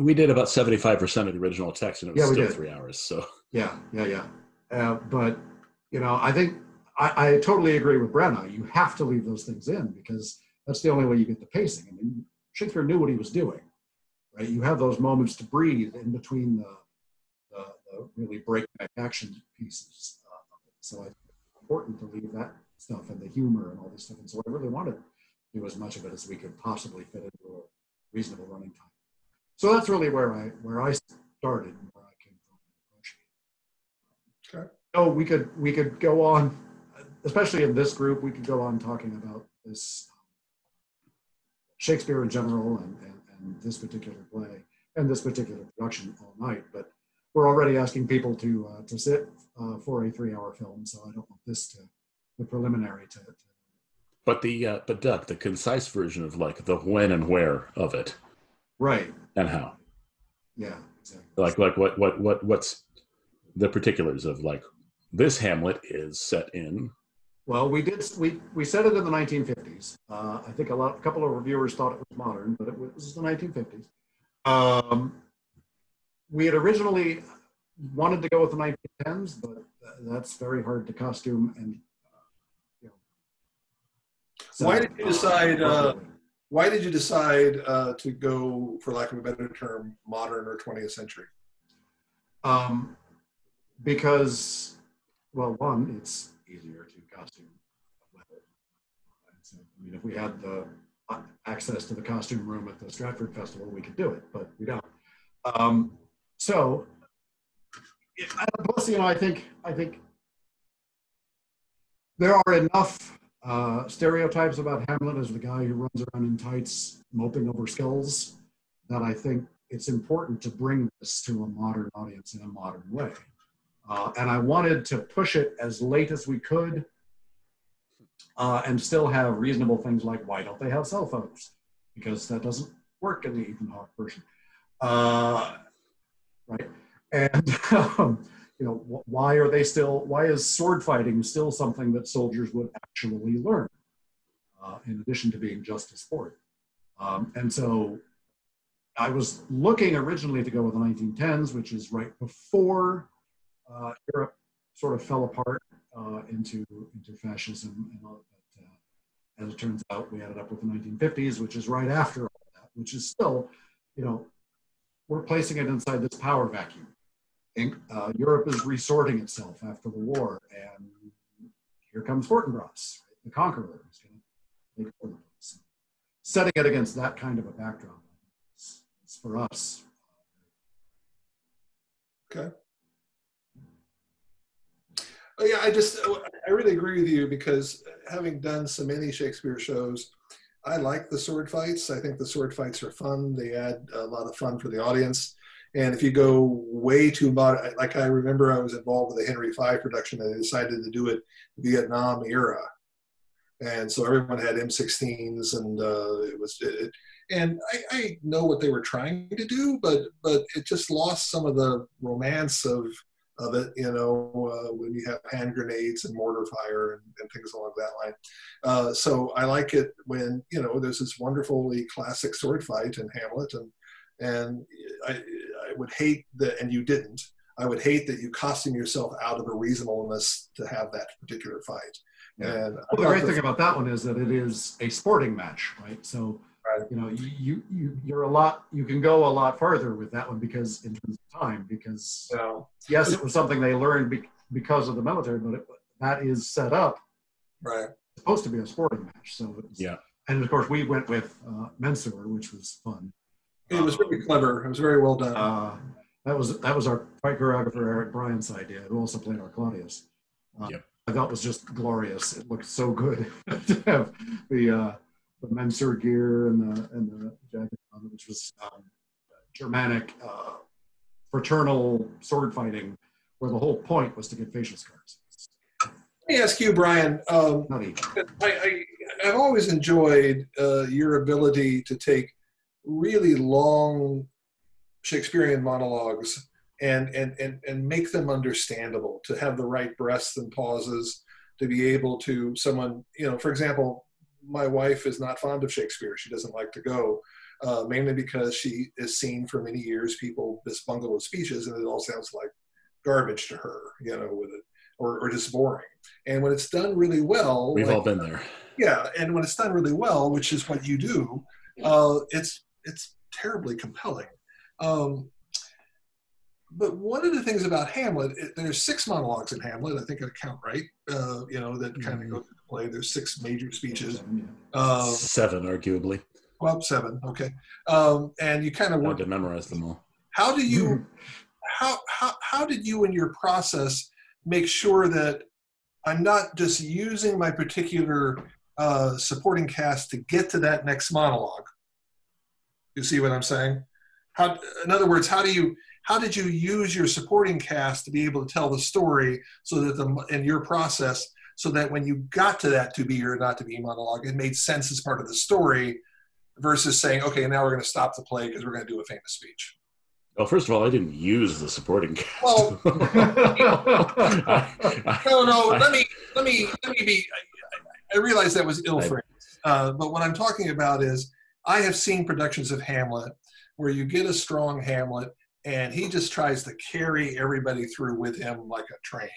B: we did about seventy-five percent of the original text, and it was
A: Yeah,
B: still
A: did.
B: three hours. So
A: Yeah, yeah, yeah. Uh, but you know, I think I, I totally agree with Brenna. You have to leave those things in because that's the only way you get the pacing. I mean, Shakespeare knew what he was doing, right? You have those moments to breathe in between the, the, the really breakneck action pieces. Uh, so it's important to leave that stuff and the humor and all this stuff. And so I really wanted to do as much of it as we could possibly fit into a reasonable running time. So that's really where I where I started and where I came from.
C: Okay.
A: Oh, we could we could go on, especially in this group, we could go on talking about this Shakespeare in general and, and, and this particular play and this particular production all night. But we're already asking people to uh, to sit uh, for a three-hour film, so I don't want this to the preliminary to. to
B: But the uh, but Doug, the concise version of like the when and where of it
A: right.
B: And how,
A: Yeah. Exactly.
B: like like what what what what's the particulars of like this Hamlet is set in.
A: Well, we did. We we said it in the 1950s. Uh, I think a lot, a couple of reviewers thought it was modern, but it was the 1950s. Um, we had originally wanted to go with the 1910s, but that's very hard to costume and. Uh, you know,
C: Why did you decide, uh,
A: appropriately.
C: Why did you decide uh, to go, for lack of a better term, modern or 20th century?
A: Um, because, well, one, it's easier to costume. I mean, if we had the uh, access to the costume room at the Stratford Festival, we could do it, but we don't. Um, so, plus, you know, I think I think there are enough uh, stereotypes about Hamlet as the guy who runs around in tights, moping over skulls, that I think it's important to bring this to a modern audience in a modern way. Uh, and I wanted to push it as late as we could uh, and still have reasonable things like why don't they have cell phones? Because that doesn't work in the Ethan Hawke version. Uh, right? And, *laughs* um, you know, why are they still, why is sword fighting still something that soldiers would actually learn uh, in addition to being just a sport? Um, and so I was looking originally to go with the 1910s, which is right before uh, Europe sort of fell apart uh, into into fascism and all that. Uh, as it turns out, we ended up with the 1950s, which is right after all that, which is still, you know, we're placing it inside this power vacuum. Uh, Europe is resorting itself after the war, and here comes Fortinbras, the conqueror, who's going to take over. Setting it against that kind of a backdrop is, is for us.
C: Okay. Oh, yeah, I just I really agree with you because having done so many Shakespeare shows, I like the sword fights. I think the sword fights are fun. They add a lot of fun for the audience. And if you go way too much, like I remember I was involved with the Henry V production and they decided to do it Vietnam era. And so everyone had M16s and uh, it was, it, and I, I know what they were trying to do, but, but it just lost some of the romance of, of it, you know, uh, when you have hand grenades and mortar fire and, and things along that line. Uh, so I like it when, you know, there's this wonderfully classic sword fight in Hamlet. And, and I, I would hate that, and you didn't, I would hate that you costume yourself out of a reasonableness to have that particular fight. And
A: well, the great thing about that one is that it is a sporting match, right? So Right. You know, you, you you're a lot. You can go a lot further with that one because in terms of time, because yeah. yes, it was something they learned be, because of the military, but it, that is set up.
C: Right.
A: Supposed to be a sporting match, so
B: was, yeah.
A: And of course, we went with uh, Mensur, which was fun.
C: It was very clever. It was very well done.
A: Uh, that was that was our fight choreographer Eric Bryant's idea, who also played our Claudius. Uh, yep. I thought was just glorious. It looked so good *laughs* to have the uh, the Mensur gear and the and the jacket, on, which was um, Germanic uh, fraternal sword fighting, where the whole point was to get facial scars.
C: Let me ask you, Brian. Um, I, I, have always enjoyed uh, your ability to take really long Shakespearean monologues and, and, and, and make them understandable, to have the right breaths and pauses, to be able to someone, you know, for example, my wife is not fond of Shakespeare. She doesn't like to go, uh, mainly because she has seen for many years people this bundle of speeches, and it all sounds like garbage to her, you know, with it, or, or just boring. And when it's done really well,
B: we've like, all been there.
C: Yeah, and when it's done really well, which is what you do, uh, it's it's terribly compelling. Um, but one of the things about Hamlet, it, there's six monologues in Hamlet. I think I count right. Uh, you know that kind of mm-hmm. go through the play. There's six major speeches.
B: Um, seven, arguably.
C: Well, seven. Okay, um, and you kind of
B: work to memorize them all.
C: How do you? Mm-hmm. How how how did you in your process make sure that I'm not just using my particular uh, supporting cast to get to that next monologue? You see what I'm saying? How, in other words, how do you how did you use your supporting cast to be able to tell the story so that the in your process so that when you got to that to be or not to be monologue it made sense as part of the story versus saying okay now we're going to stop the play because we're going to do a famous speech
B: well, first of all, I didn't use the supporting cast. Well, *laughs*
C: I, no, no. I, let me, let me, let me be. I, I realize that was ill framed, uh, but what I'm talking about is I have seen productions of Hamlet where you get a strong Hamlet and he just tries to carry everybody through with him like a train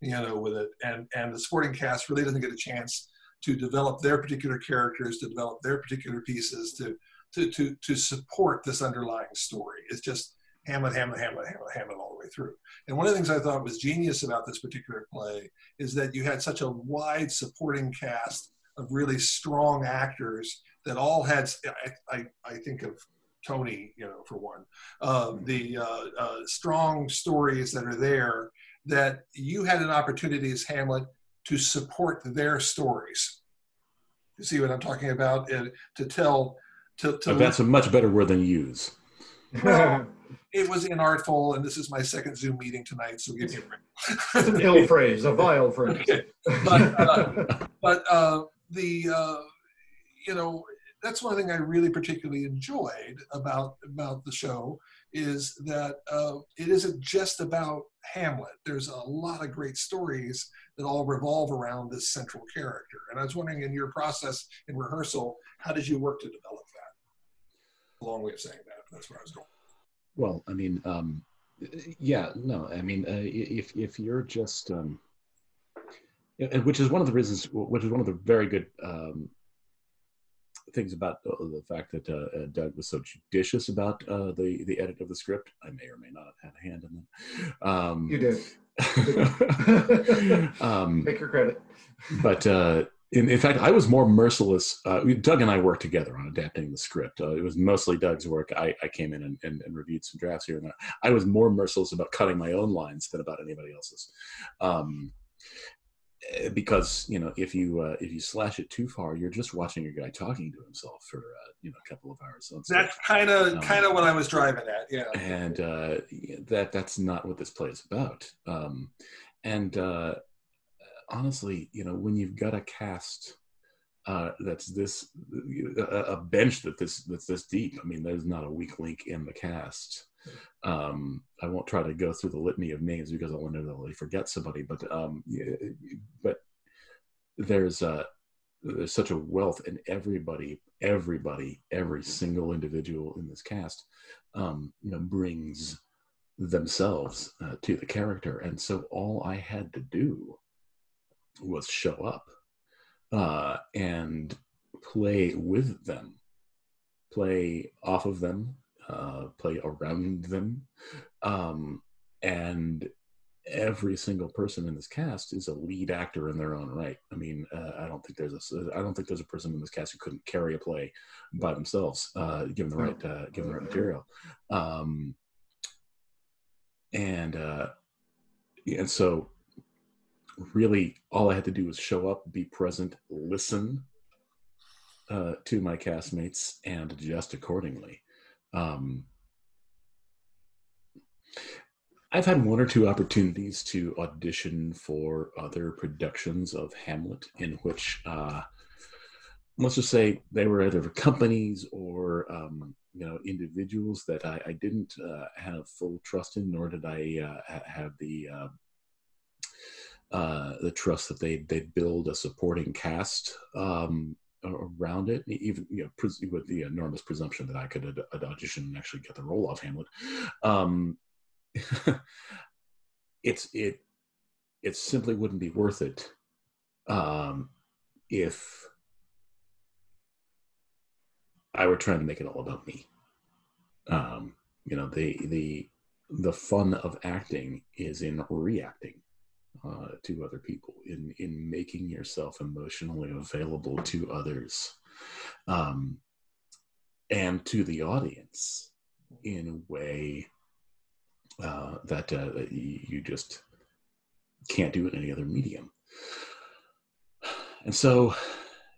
C: you know with it and and the sporting cast really doesn't get a chance to develop their particular characters to develop their particular pieces to to to, to support this underlying story it's just hamlet hamlet hamlet hamlet hamlet all the way through. And one of the things I thought was genius about this particular play is that you had such a wide supporting cast of really strong actors that all had, I, I, I think of Tony, you know, for one, uh, the uh, uh, strong stories that are there that you had an opportunity as Hamlet to support their stories. You see what I'm talking about? And to tell, to, to
B: that's a much better word than use.
C: Well, *laughs* it was inartful, and this is my second Zoom meeting tonight, so give me a break. *laughs*
A: an ill phrase, a vile phrase.
C: Okay. *laughs* But, uh, but uh, the, uh, you know, that's one thing I really particularly enjoyed about about the show is that uh, it isn't just about Hamlet. There's a lot of great stories that all revolve around this central character. And I was wondering, in your process in rehearsal, how did you work to develop that? A long way of saying that. That's where I was going.
B: Well, I mean, um, yeah, no, I mean, uh, if if you're just, um, which is one of the reasons, which is one of the very good um, things about uh, the fact that uh, uh, Doug was so judicious about uh, the the edit of the script. I may or may not have had a hand in
A: that. Um, you did. *laughs* um, Take your credit.
B: but uh, in, in, fact, I was more merciless. Uh, Doug and I worked together on adapting the script. it was mostly Doug's work. I, I came in and, and, and, reviewed some drafts here and there. I was more merciless about cutting my own lines than about anybody else's. Um, because you know if you uh, if you slash it too far you're just watching a guy talking to himself for uh, you know a couple of hours.
C: So that's kind of um, kind of what i was driving at yeah.
B: and uh, that that's not what this play is about. Um, and uh, honestly you know when you've got a cast uh, that's this a bench that this that's this deep i mean there's not a weak link in the cast um, I won't try to go through the litany of names because I'll inevitably forget somebody, but um, but there's uh, there's such a wealth, and everybody, everybody, every single individual in this cast, um, you know, brings themselves uh, to the character, and so all I had to do was show up uh, and play with them, play off of them, uh, play around them. Um, and every single person in this cast is a lead actor in their own right. I mean, uh, I don't think there's a I don't think there's a person in this cast who couldn't carry a play by themselves, uh, given the right uh, given the right material. Um, and uh, and so, really, all I had to do was show up, be present, listen uh, to my castmates, and adjust accordingly. Um, I've had one or two opportunities to audition for other productions of Hamlet in which, uh, let's just say, they were either companies or um, you know individuals that I, I didn't uh, have full trust in, nor did I uh, have the uh, uh, the trust that they they build a supporting cast. Um, around it, even you know, with the enormous presumption that I could ad- audition and actually get the role of Hamlet. Um, *laughs* it's it it simply wouldn't be worth it um, if I were trying to make it all about me. Um, you know, the the the fun of acting is in reacting uh, to other people, in in making yourself emotionally available to others, um, and to the audience in a way uh, that, uh, you just can't do in any other medium. And so,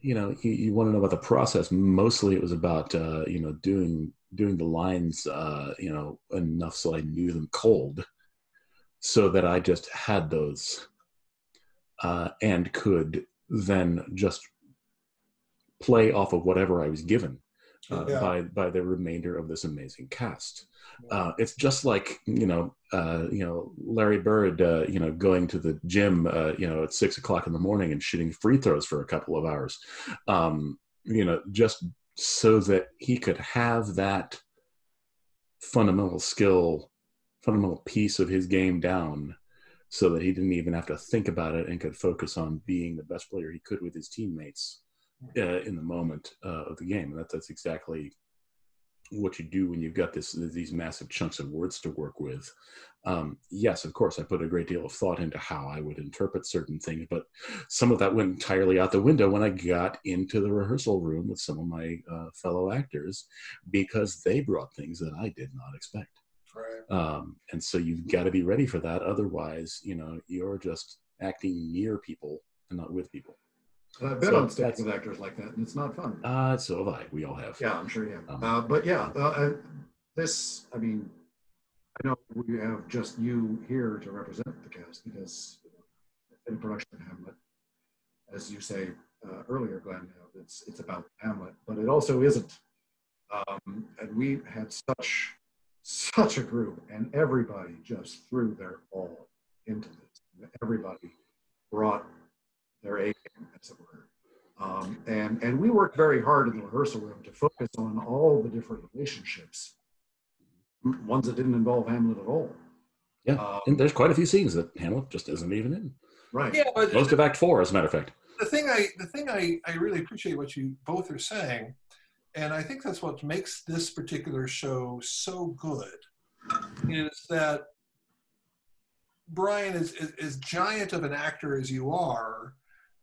B: you know, you, you want to know about the process. Mostly, it was about uh, you know doing doing the lines, uh, you know, enough so I knew them cold so that I just had those uh, and could then just play off of whatever I was given uh, yeah. by by the remainder of this amazing cast. Uh, it's just like you know, uh, you know, Larry Bird, uh, you know, going to the gym, uh, you know, at six o'clock in the morning and shooting free throws for a couple of hours, um, you know, just so that he could have that fundamental skill fundamental piece of his game down so that he didn't even have to think about it and could focus on being the best player he could with his teammates uh, in the moment uh, of the game. And that, that's exactly what you do when you've got this these massive chunks of words to work with. Um, yes, of course, I put a great deal of thought into how I would interpret certain things, but some of that went entirely out the window when I got into the rehearsal room with some of my uh, fellow actors because they brought things that I did not expect.
C: Right.
B: Um, and so you've got to be ready for that. Otherwise, you know, you're just acting near people and not with people.
A: And I've been
B: So
A: on stage with actors like that, and it's not fun.
B: Uh, so have I. We all have.
A: Yeah, I'm sure you have.
B: Um,
A: Uh, but yeah, uh, uh, this, I mean, I know we have just you here to represent the cast because in production of Hamlet, as you say uh, earlier, Glenn, it's it's about Hamlet, but it also isn't. Um, and we had such such a group, and everybody just threw their all into this. Everybody brought their A game, as it were. Um, and, and we worked very hard in the rehearsal room to focus on all the different relationships, ones that didn't involve Hamlet at all.
B: Yeah,
A: Um,
B: And there's quite a few scenes that Hamlet just isn't even in.
A: right.
C: Yeah, but
B: Most of Act Four, as a matter of fact.
C: the thing I the thing I, I really appreciate what you both are saying, and I think that's what makes this particular show so good, is that Brian is as, giant of an actor as you are,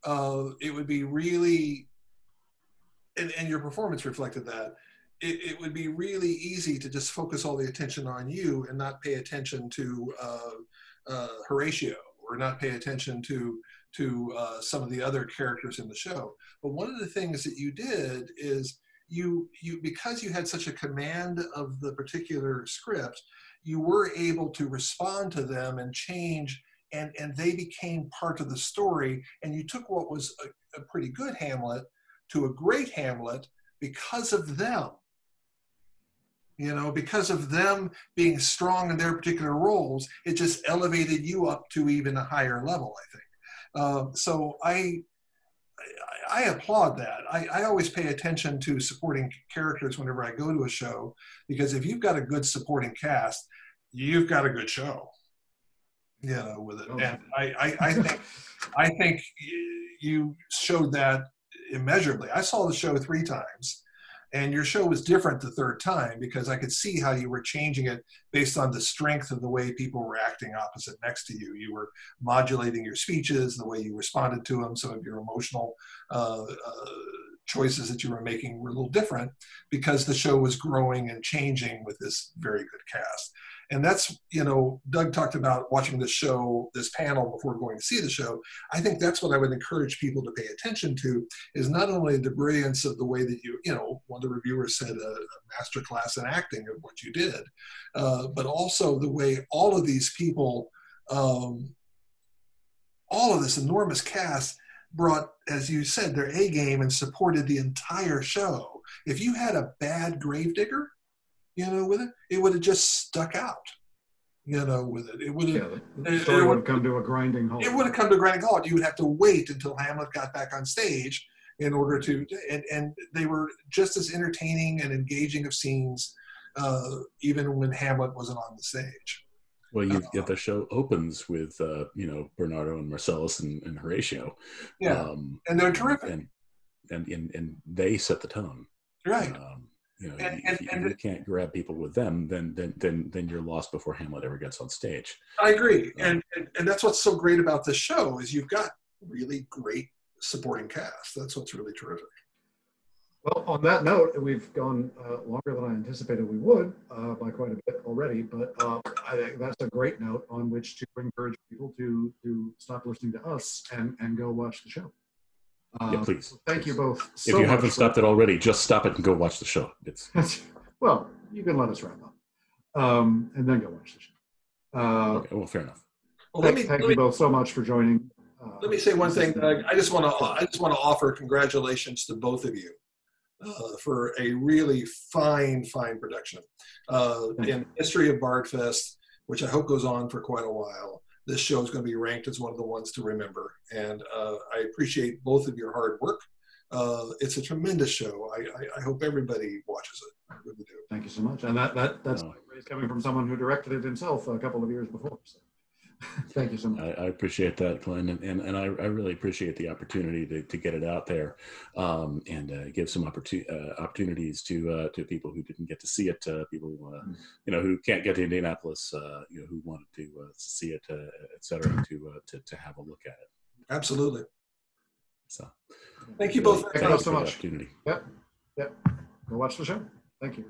C: uh, it would be really, and, and your performance reflected that. It, it would be really easy to just focus all the attention on you and not pay attention to uh, uh, Horatio or not pay attention to to uh, some of the other characters in the show. But one of the things that you did is you you because you had such a command of the particular script, you were able to respond to them and change. And, and they became part of the story, and you took what was a, a pretty good Hamlet to a great Hamlet because of them. You know, because of them being strong in their particular roles, it just elevated you up to even a higher level, I think. Um, so I, I, applaud that. I, I always pay attention to supporting characters whenever I go to a show because if you've got a good supporting cast, you've got a good show. You know, with it,
A: Oh.
C: and I, I, I think, *laughs* I think you showed that immeasurably. I saw the show three times, and your show was different the third time because I could see how you were changing it based on the strength of the way people were acting opposite next to you. You were modulating your speeches, the way you responded to them, some of your emotional uh, uh, choices that you were making were a little different because the show was growing and changing with this very good cast. And that's, you know, Doug talked about watching the show, this panel before going to see the show. I think that's what I would encourage people to pay attention to is not only the brilliance of the way that you, you know, one of the reviewers said a, a master class in acting of what you did, uh, but also the way all of these people, um, all of this enormous cast brought, as you said, their A game and supported the entire show. If you had a bad Gravedigger, you know, with it, it would have just stuck out. You know, with it, it would have
A: Yeah, the
C: It-
A: story
C: it
A: would
C: would-
A: have come to a grinding halt.
C: it would have come to grinding halt. You would have to wait until Hamlet got back on stage in order to, and, and they were just as entertaining and engaging of scenes, uh, even when Hamlet wasn't on the stage.
B: Well, you,
C: Uh,
B: yeah, the show opens with uh, you know Bernardo and Marcellus and, and Horatio.
C: Yeah,
B: Um,
C: and they're terrific.
B: and, and and and they set the tone.
C: right.
B: Um, you know,
C: And-
B: if,
C: and-
B: you-
C: and
B: if you can't grab people with them, then then then then you're lost before Hamlet ever gets on stage.
C: I agree, and, and and that's what's so great about this show is you've got really great supporting cast. That's what's really terrific.
A: Well, on that note, we've gone uh, longer than I anticipated we would uh, by quite a bit already, but uh, I think that's a great note on which to encourage people to to stop listening to us and and go watch the show.
B: Yeah,
A: Um,
B: please.
A: Thank you
B: please.
A: both.
B: If you
A: much
B: haven't stopped it already, just stop it and go watch the show. It's *laughs*
A: well, you can let us wrap up, um, and then go watch the show. Uh,
B: okay. Well, fair enough.
C: Well, let
A: thank
C: me
A: thank
C: let
A: you
C: me,
A: both so much for joining. Uh,
C: let me say one thing, Doug. I just want to I just want to offer congratulations to both of you uh, for a really fine fine production uh,
A: Thank
C: in history of Bardfest, which I hope goes on for quite a while. This show is going to be ranked as one of the ones to remember, and uh, I appreciate both of your hard work. Uh, it's a tremendous show. I, I, I hope everybody watches it. I really do.
A: Thank you so much. And that, that that's
B: Oh.
A: coming from someone who directed it himself a couple of years before. So. *laughs* Thank you so much.
B: I, I appreciate that, Glenn, and, and, and I, I really appreciate the opportunity to, to get it out there um, and uh, give some opportu- uh, opportunities to uh, to people who didn't get to see it, uh, people uh,
A: Mm.
B: you know who can't get to Indianapolis, uh, you know who wanted to uh, see it, uh, et cetera, to, uh, to to have a look at it.
C: Absolutely.
B: So
C: Thank you both
A: Thank
C: very
A: you
C: much.
A: so
B: for the
A: much.
B: Opportunity.
A: Go watch the show. Thank you.